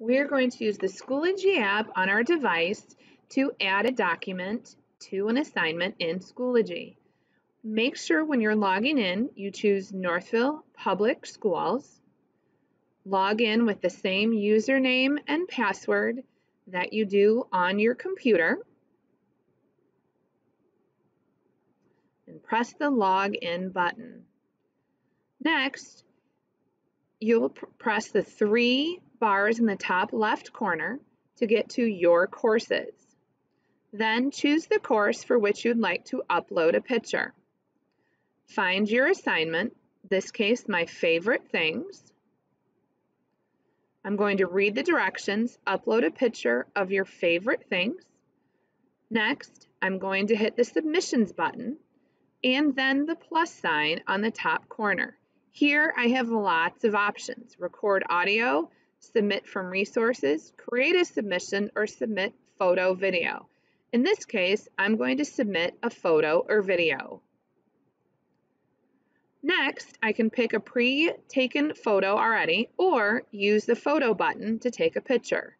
we're going to use the Schoology app on our device to add a document to an assignment in Schoology. Make sure when you're logging in, you choose Northville Public Schools. Log in with the same username and password that you do on your computer. And press the Log In button. Next, you'll press the three bars in the top left corner to get to your courses. Then choose the course for which you'd like to upload a picture. Find your assignment, this case my favorite things. I'm going to read the directions, upload a picture of your favorite things. Next, I'm going to hit the submissions button and then the plus sign on the top corner. Here I have lots of options, record audio, submit from resources, create a submission, or submit photo video. In this case, I'm going to submit a photo or video. Next, I can pick a pre-taken photo already or use the photo button to take a picture.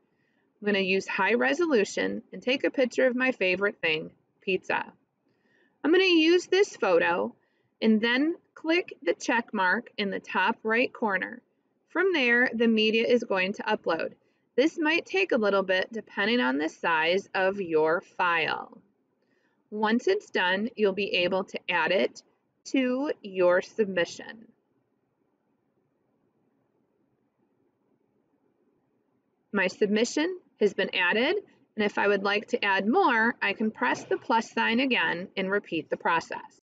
I'm going to use high resolution and take a picture of my favorite thing, pizza. I'm going to use this photo and then click the check mark in the top right corner. From there, the media is going to upload. This might take a little bit depending on the size of your file. Once it's done, you'll be able to add it to your submission. My submission has been added, and if I would like to add more, I can press the plus sign again and repeat the process.